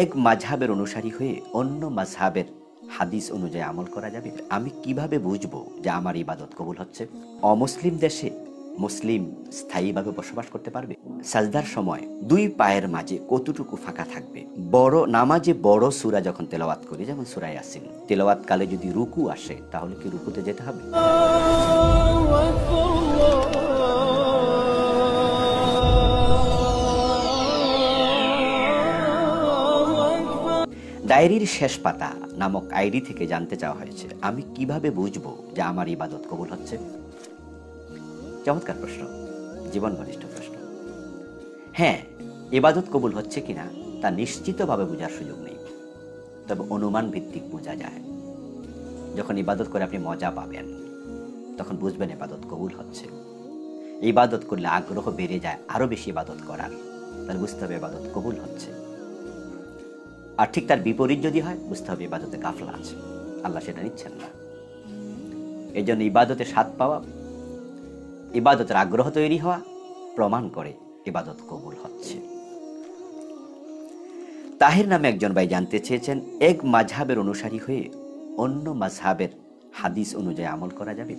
এক মাঝহাবের অনুসারী হয়ে অন্য মাঝহাবের হাদিস অনুযায়ী আমল করা যাবে। আমি কীভাবে বুঝব যে আমার ইবাদত কবুল হচ্ছে? অমুসলিম দেশে মুসলিম স্থায়ীভাবে বসবাস করতে পারবে? সাজদার সময় দুই পায়ের মাঝে কতটুকু ফাঁকা থাকবে? বড় নামাজে বড় সুরা যখন তেলাওয়াত করি, যেমন সুরায় আসেন তেলাওয়াত কালে যদি রুকু আসে, তাহলে কি রুকুতে যেতে হবে? ডায়েরির শেষ পাতা নামক আইডি থেকে জানতে চাওয়া হয়েছে। আমি কীভাবে বুঝব যে আমার ইবাদত কবুল হচ্ছে? চমৎকার প্রশ্ন। জীবন ঘনিষ্ঠ প্রশ্ন। হ্যাঁ ইবাদত কবুল হচ্ছে কিনা তা নিশ্চিতভাবে বোঝার সুযোগ নেই। তবে অনুমান ভিত্তিক বোঝা যায়। যখন ইবাদত করে আপনি মজা পাবেন, তখন বুঝবেন ইবাদত কবুল হচ্ছে। ইবাদত করলে আগ্রহ বেড়ে যায়, আরও বেশি ইবাদত করার। তাহলে বুঝতে হবে ইবাদত কবুল হচ্ছে। আর ঠিক তার বিপরীত যদি হয়, বুঝতে হবে ইবাদতে গাফলা আছে। আল্লাহ সেটা নিচ্ছেন না। এই জন্য ইবাদতে স্বাদ পাওয়া, ইবাদতের আগ্রহ তৈরি হওয়া, প্রমাণ করে ইবাদত কবুল হচ্ছে। তাহের নামে একজন ভাই জানতে চেয়েছেন, এক মাঝহাবের অনুসারী হয়ে অন্য মাঝহাবের হাদিস অনুযায়ী আমল করা যাবে?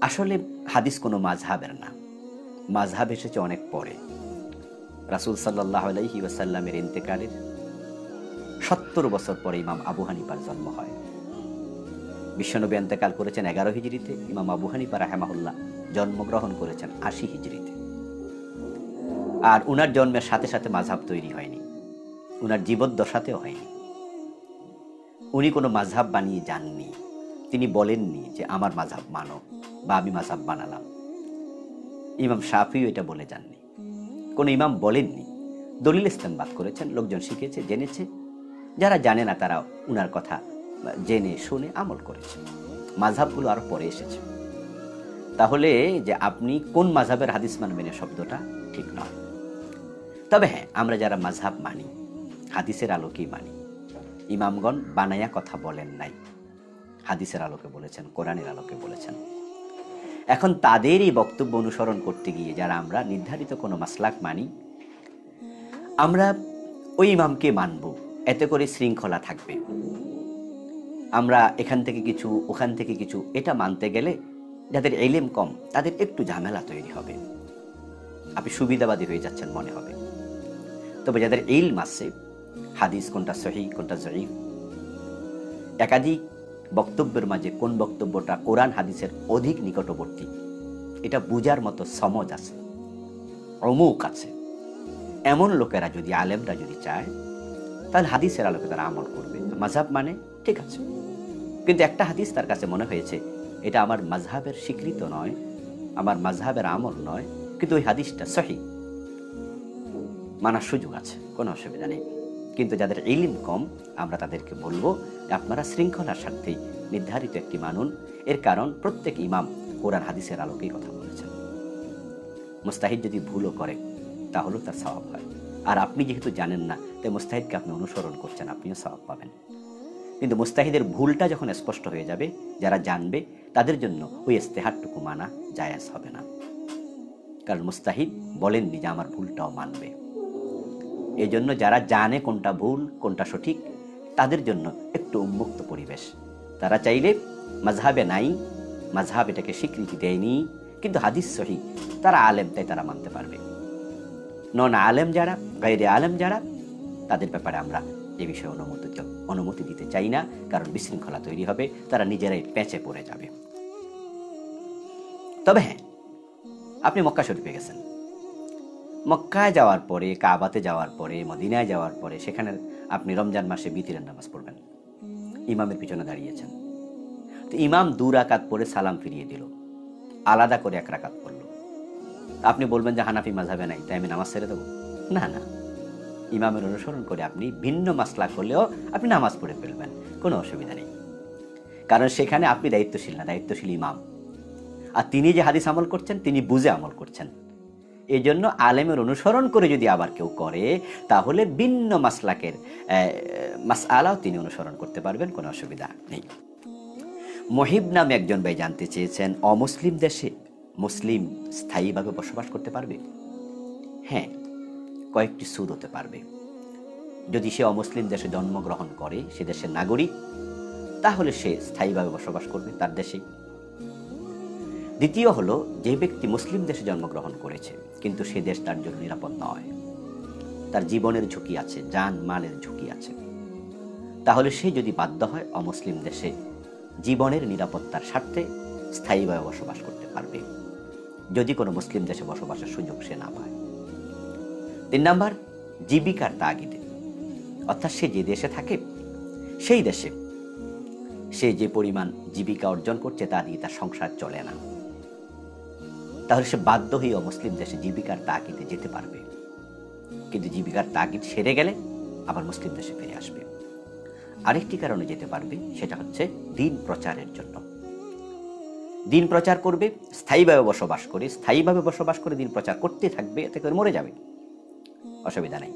আসলে হাদিস কোনো মাঝহাবের না। মাঝহাব এসেছে অনেক পরে। রাসুল সাল্লাহ আলাইহি ওয়াসাল্লামের ইন্তেকালের সত্তর বছর পরে ইমাম আবু হানিপার জন্ম হয়। বিশ্বনবী এন্তেকাল করেছেন এগারো হিজড়িতে, ইমাম আবু হানিপা রাহেমাহুল্লাহ জন্মগ্রহণ করেছেন আশি হিজড়িতে। আর উনার জন্মের সাথে সাথে মাঝহাব তৈরি হয়নি। উনার জীবদ্দশাতেও হয়নি। উনি কোনো মাঝহাব বানিয়ে যাননি। তিনি বলেননি যে, আমার মাঝহাব মানো বা আমি মাঝহাব বানালাম। ইমাম শাফিও এটা বলে যাননি। কোনো ইমাম বলেননি। দলিল ইস্তেমবাদ করেছেন, লোকজন শিখেছে জেনেছে। যারা জানে না তারা উনার কথা জেনে, শুনে আমল করেছে। মাঝহাবগুলো আরও পরে এসেছে। তাহলে যে আপনি কোন মাঝহাবের হাদিস মানবেন শব্দটা? ঠিক নয়। তবে হ্যাঁ আমরা যারা মাঝহাব মানি, হাদিসের আলোকেই মানি, ইমামগণ বানায়া কথা বলেন নাই। হাদিসের আলোকে বলেছেন, কোরআনের আলোকে বলেছেন। এখন তাদের এই বক্তব্য অনুসরণ করতে গিয়ে যারা আমরা নির্ধারিত কোনো মাসলাক মানি, আমরা ওই ইমামকে মানব, এতে করে শৃঙ্খলা থাকবে। আমরা এখান থেকে কিছু, ওখান থেকে কিছু, এটা মানতে গেলে যাদের এলেম কম, তাদের একটু ঝামেলা তৈরি হবে। আপনি সুবিধাবাদী হয়ে যাচ্ছেন মনে হবে। তবে যাদের এলম আছে, হাদিস কোনটা সহি কোনটা জয়ীফ একাধিক বক্তব্যের মাঝে কোন বক্তব্যটা কোরআন, হাদিসের অধিক নিকটবর্তী? এটা বুজার মতো সমজ আছে, অমুক আছে। এমন লোকেরা যদি, আলেমরা যদি চায়, তাহলে হাদিসের আলোকে তারা আমল করবে। মাঝহাব মানে ঠিক আছে। কিন্তু একটা হাদিস তার কাছে মনে হয়েছে, এটা আমার মাঝহাবের স্বীকৃত নয়, আমার মাঝহাবের আমল নয়, কিন্তু ওই হাদিসটা সহি। মানার সুযোগ আছে, কোনো অসুবিধা নেই। কিন্তু যাদের ইলিম কম, আমরা তাদেরকে বলব, আপনারা শৃঙ্খলার স্বার্থেই নির্ধারিত একটি মানুন। এর কারণ, প্রত্যেক ইমাম কোরআন হাদিসের আলোকেই কথা বলেছেন। মুস্তাহিদ যদি ভুলও করে, তাহলেও তার স্বভাব হয়। আর আপনি যেহেতু জানেন না, তাই মুস্তাহিদকে আপনি অনুসরণ করছেন, আপনিও স্বভাব পাবেন। কিন্তু মুস্তাহিদের ভুলটা যখন স্পষ্ট হয়ে যাবে, যারা জানবে, তাদের জন্য ওই ইস্তেহারটুকু মানা জায়াজ হবে না। কারণ মুস্তাহিদ বলেননি যে আমার ভুলটাও মানবে। এই জন্য যারা জানে কোনটা ভুল, কোনটা সঠিক, তাদের জন্য একটু উন্মুক্ত পরিবেশ। তারা চাইলে মাঝহাবে নাই মাঝহাব এটাকে স্বীকৃতি দেয়নি, কিন্তু হাদিস সহি, তারা আলেম, তাই তারা মানতে পারবে। নন আলেম যারা গাইরে আলেম যারা, তাদের ব্যাপারে আমরা এ বিষয়ে অনুমতি অনুমতি দিতে চাই না, কারণ বিশৃঙ্খলা তৈরি হবে, তারা নিজেরাই পেঁচে পড়ে যাবে। তবে হ্যাঁ আপনি মক্কা শরীফে গেছেন। মক্কায় যাওয়ার পরে, কাবাতে যাওয়ার পরে, মদিনায় যাওয়ার পরে, সেখানে আপনি রমজান মাসে বিতিরের নামাজ পড়বেন। ইমামের পিছনে দাঁড়িয়েছেন। তো ইমাম দু রাকাত পরে সালাম ফিরিয়ে দিল। আলাদা করে এক রাকাত পড়ল। আপনি বলবেন যে হানাফি মাঝাবে নাই, তাই আমি নামাজ ছেড়ে দেবো? না না। ইমামের অনুসরণ করে আপনি ভিন্ন মাসলা করলেও আপনি নামাজ পড়ে ফেলবেন, কোনো অসুবিধা নেই। কারণ সেখানে আপনি দায়িত্বশীল না, দায়িত্বশীল ইমাম। আর তিনি যে হাদিস আমল করছেন, তিনি বুঝে আমল করছেন। এই জন্য আলেমের অনুসরণ করে যদি আবার কেউ করে, তাহলে ভিন্ন মাসলাকের মাস আলাও তিনি অনুসরণ করতে পারবেন, কোনো অসুবিধা নেই। মহিব নামে একজন ভাই জানতে চেয়েছেন, অমুসলিম দেশে মুসলিম স্থায়ীভাবে বসবাস করতে পারবে? হ্যাঁ কয়েকটি সুদ হতে পারবে। যদি সে অমুসলিম দেশে জন্মগ্রহণ করে, সে দেশের নাগরিক, তাহলে সে স্থায়ীভাবে বসবাস করবে তার দেশেই। দ্বিতীয় হলো, যে ব্যক্তি মুসলিম দেশে জন্মগ্রহণ করেছে, কিন্তু সে দেশ তার জন্য নিরাপদ নয়। তার জীবনের ঝুঁকি আছে, যান মালের ঝুঁকি আছে। তাহলে সে যদি বাধ্য হয় অমুসলিম দেশে জীবনের নিরাপত্তার স্বার্থে স্থায়ীভাবে বসবাস করতে পারবে, যদি কোনো মুসলিম দেশে বসবাসের সুযোগ সে না পায়। তিন নাম্বার, জীবিকার তাগিদে। অর্থাৎ সে যে দেশে থাকে, সেই দেশে সে যে পরিমাণ জীবিকা অর্জন করছে তা দিয়ে তার সংসার চলে না। তাহলে সে বাধ্য হয়ে অমুসলিম দেশে জীবিকার তাগিদে যেতে পারবে। কিন্তু জীবিকার তাগিদ সেরে গেলে আবার মুসলিম দেশে ফিরে আসবে। আরেকটি কারণে যেতে পারবে, সেটা হচ্ছে দিন প্রচারের জন্য। দিন প্রচার করবে, স্থায়ীভাবে বসবাস করে, স্থায়ীভাবে বসবাস করে দিন প্রচার করতে থাকবে, এতে করে মরে যাবে। অসুবিধা নেই।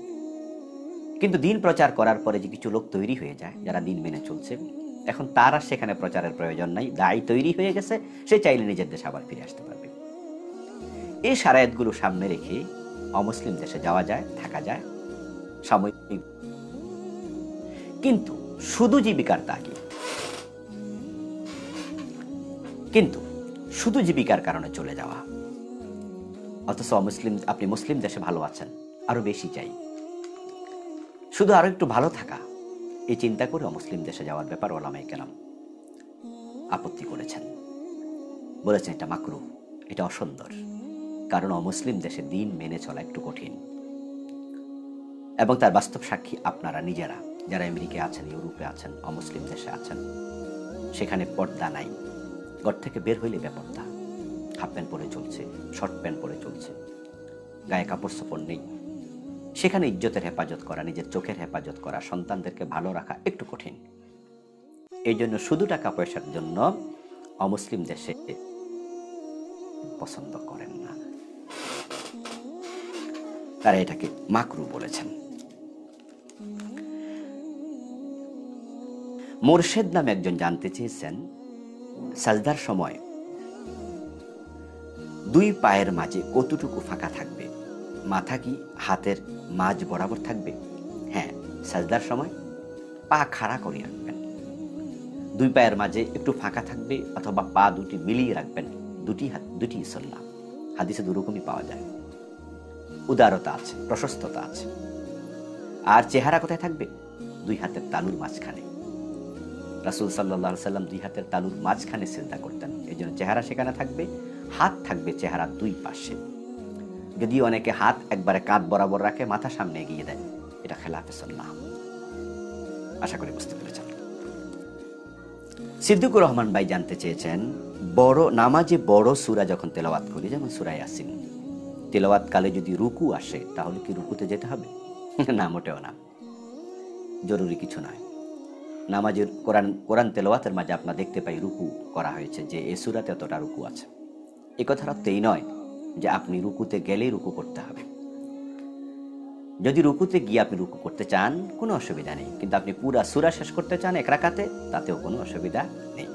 কিন্তু দিন প্রচার করার পরে যে কিছু লোক তৈরি হয়ে যায়, যারা দিন মেনে চলছে, এখন তার আর সেখানে প্রচারের প্রয়োজন নাই, দায়ী তৈরি হয়ে গেছে, সে চাইলে নিজের দেশে আবার ফিরে আসতে পারবে। এই সারায়াতগুলো সামনে রেখে অমুসলিম দেশে যাওয়া যায়, থাকা যায়। সাময়িক কিন্তু শুধু জীবিকার তাগিদ কিন্তু শুধু জীবিকার কারণে চলে যাওয়া। অথচ অমুসলিম, আপনি মুসলিম দেশে ভালো আছেন, আরও বেশি চাই। শুধু আরও একটু ভালো থাকা। এই চিন্তা করে অমুসলিম দেশে যাওয়ার ব্যাপার ওলামাই কেরাম আপত্তি করেছেন। বলেছেন, এটা মাকরু, এটা অসুন্দর। কারণ অমুসলিম দেশে দিন মেনে চলা একটু কঠিন। এবং তার বাস্তব সাক্ষী আপনারা, নিজেরা, যারা আমেরিকায় আছেন, ইউরোপে আছেন, অমুসলিম দেশে আছেন, সেখানে পর্দা নাই। ঘর থেকে বের হইলে বেপর্দা। হাফ প্যান্ট পরে চলছে, শর্ট প্যান্ট পরে চলছে। গায়ে কাপড় চোপড় নেই। সেখানে ইজ্জতের হেফাজত করা, নিজের চোখের হেফাজত করা, সন্তানদেরকে ভালো রাখা একটু কঠিন। এই জন্য শুধু টাকা পয়সার জন্য অমুসলিম দেশে পছন্দ করেন না। তারা এটাকে মাকরু বলেছেন। মোরশেদ নামে একজন জানতে চেয়েছেন, সাজদার সময় দুই পায়ের মাঝে কতটুকু ফাঁকা থাকবে? মাথা কি হাতের মাঝ বরাবর থাকবে? হ্যাঁ সাজদার সময় পা খাড়া করে রাখবেন। দুই পায়ের মাঝে একটু ফাঁকা থাকবে অথবা পা দুটি মিলিয়ে রাখবেন। দুটি হাত, দুটি সন্না হাদিসে দুরকমই পাওয়া যায়। উদারতা আছে, প্রশস্ততা আছে। আর চেহারা কোথায় থাকবে? দুই হাতের তালুর মাঝখানে। রাসুল সাল্লাহ সাল্লাম দুই হাতের তালুর মাঝখানে চিন্তা করতেন। এই জন্য চেহারা সেখানে থাকবে, হাত থাকবে চেহারা দুই পাশে। যদি অনেকে হাত একবারে কাঁধ বরাবর রাখে, মাথা সামনে এগিয়ে দেয়। এটা খেলাফে সন্না আশা করি বুঝতে পেরেছেন। সিদ্দিকুর রহমান ভাই জানতে চেয়েছেন, বড় নামাজে বড় সুরা যখন তেলাওয়াত করি, যেমন সুরাই আসিন তেলাওয়াত কালে যদি রুকু আসে তাহলে কি রুকুতে যেতে হবে? না মোটেও না। জরুরি কিছু নয়। নামাজের কোরআন কোরআন তেলাওয়াতের মাঝে আপনার দেখতে পাই রুকু করা হয়েছে যে এ সুরাতে এতটা রুকু আছে। এ কথার অর্থ এই নয় যে আপনি রুকুতে গেলেই রুকু করতে হবে। যদি রুকুতে গিয়ে আপনি রুকু করতে চান কোনো অসুবিধা নেই। কিন্তু আপনি পুরা সুরা শেষ করতে চান এক রাকাতে তাতেও কোনো অসুবিধা নেই।